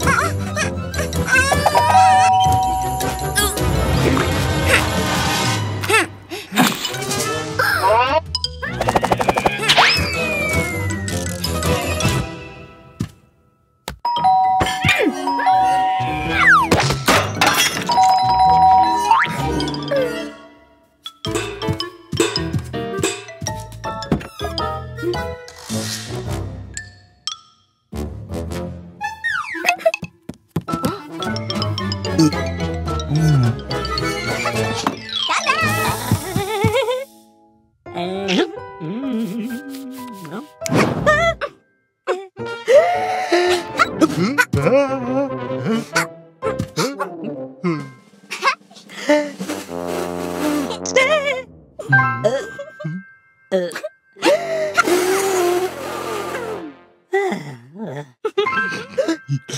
you Uh.